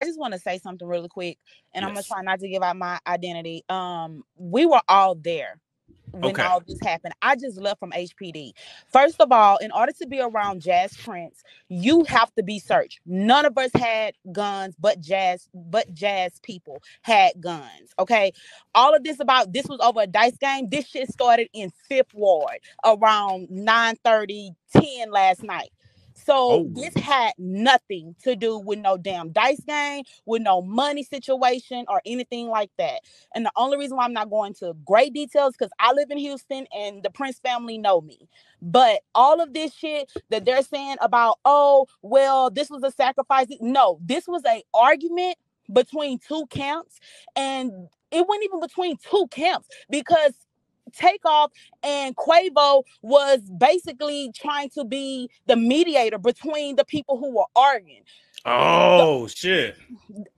I just want to say something really quick, and yes. I'm gonna try not to give out my identity. Um, we were all there when okay. all this happened. I just left from HPD. First of all, in order to be around Jas Prince, you have to be searched. None of us had guns, but Jas, but Jas people had guns. Okay. All of this about this was over a dice game. This shit started in Fifth Ward around 9 30, 10 last night. So oh. this had nothing to do with no damn dice game, with no money situation or anything like that. And the only reason why I'm not going to great details because I live in Houston and the Prince family know me. But all of this shit that they're saying about, oh, well, this was a sacrifice. No, this was a argument between two camps and it went even between two camps because Takeoff and Quavo was basically trying to be the mediator between the people who were arguing. Oh so, shit.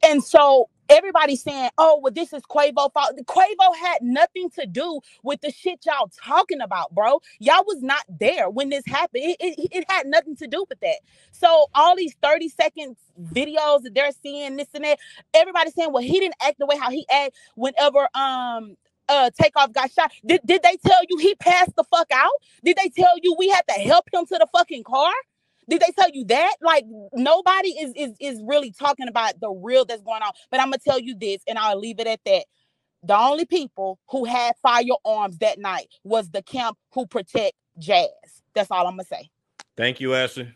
And so everybody's saying, oh, well, this is Quavo fault. Quavo had nothing to do with the shit y'all talking about, bro. Y'all was not there when this happened. It, it, it had nothing to do with that. So all these 30 second videos that they're seeing, this and that, everybody's saying, well, he didn't act the way how he act whenever um uh takeoff got shot. Did, did they tell you he passed the fuck out? Did they tell you we had to help him to the fucking car? Did they tell you that? Like nobody is is is really talking about the real that's going on. But i'm gonna tell you this and i'll leave it at that. The only people who had firearms that night was the camp who protect Jas. that's all i'm gonna say. Thank you ashley